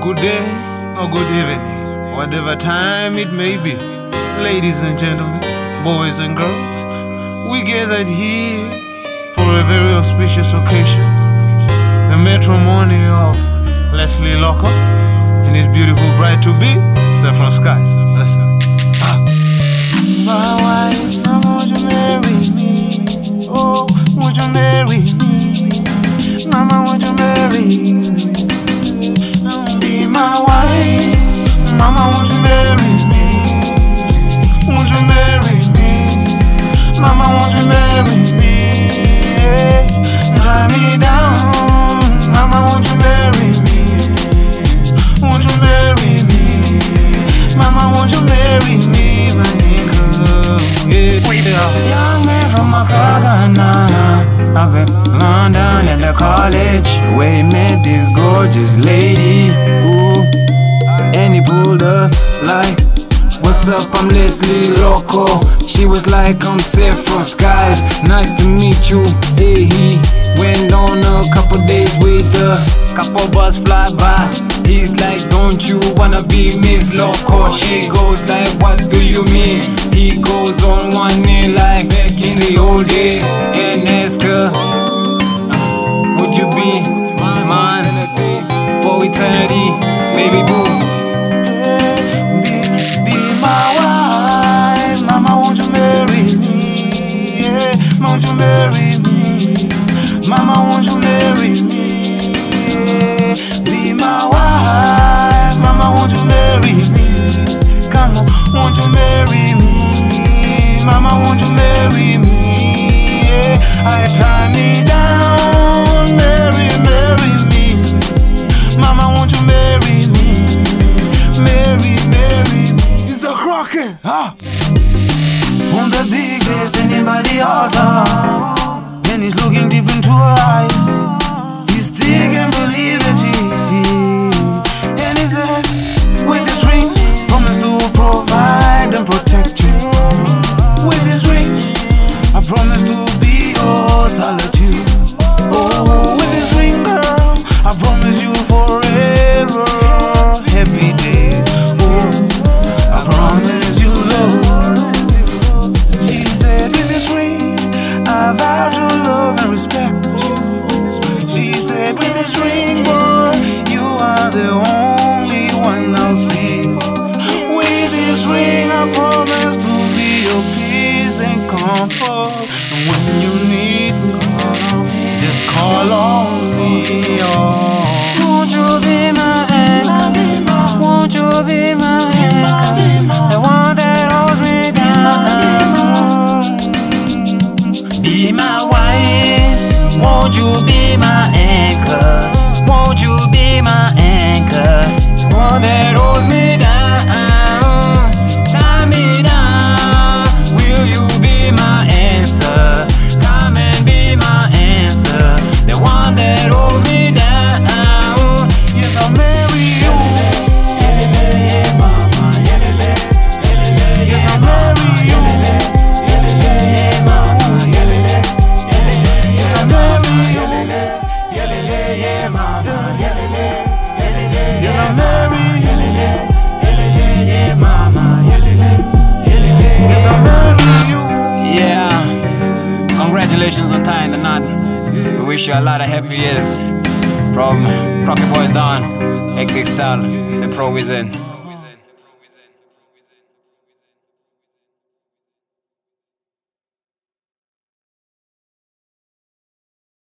Good day or good evening, whatever time it may be. Ladies and gentlemen, boys and girls, we gathered here for a very auspicious occasion. The matrimony of Leslie Lockhart and his beautiful bride to be, Saffron Skies. Listen. Ah. My wife, mama, would you marry my wife, mama, would you marry me? Would you marry me? Mama, would you marry me? I've London at the college where he met this gorgeous lady. Ooh, and he pulled up like, What's up? I'm Leslie Loco. She was like, I'm Saffron Skies. Nice to meet you. Hey, he went on a couple days with a couple bus fly by. He's like, Don't you wanna be Miss Loco? She goes like, What do you mean? He goes on one knee like back in the old days and her, Would you be mine for eternity, baby boo? Be, be my wife, mama, won't you marry me? Yeah, won't you marry me? Mama, won't you marry me? Be my wife, mama, won't you marry me? Come on, won't you marry me? Mama, won't you marry me? Yeah, I tie me down, marry, marry me. Mama, won't you marry me? Marry, marry me. It's a crocker, huh? On the big day, standing by the altar, and he's looking deep into her eyes. He still said, with this ring, boy, you are the only one I'll see. With this ring, I promise to be your peace and comfort. And when you need me, just call on me. Oh. Won't you be my anchor? Won't you be my anchor? The one that holds me down. Be my wife. Won't you be my anchor? Won't you be my anchor? The We wish you a lot of happy years. From Crockett Boys down, Hectic the Pro Wizard.